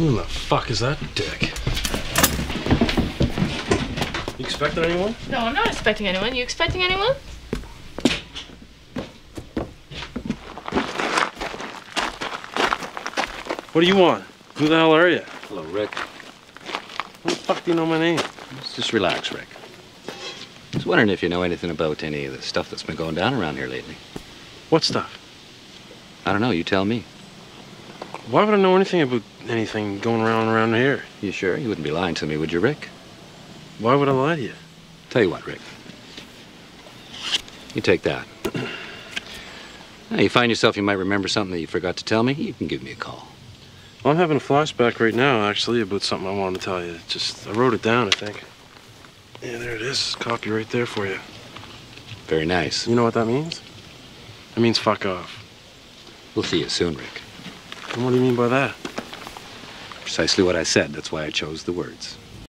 Who the fuck is that dick? You expecting anyone? No, I'm not expecting anyone. You expecting anyone? What do you want? Who the hell are you? Hello, Rick. How the fuck do you know my name? Just relax, Rick. I was wondering if you know anything about any of the stuff that's been going down around here lately. What stuff? I don't know. You tell me. Why would I know anything about anything going around around here? You sure? You wouldn't be lying to me, would you, Rick? Why would I lie to you? Tell you what, Rick. You take that. now, you find yourself you might remember something that you forgot to tell me, you can give me a call. Well, I'm having a flashback right now, actually, about something I wanted to tell you. Just, I wrote it down, I think. Yeah, there it is. Copy right there for you. Very nice. You know what that means? It means fuck off. We'll see you soon, Rick. And what do you mean by that? Precisely what I said. That's why I chose the words.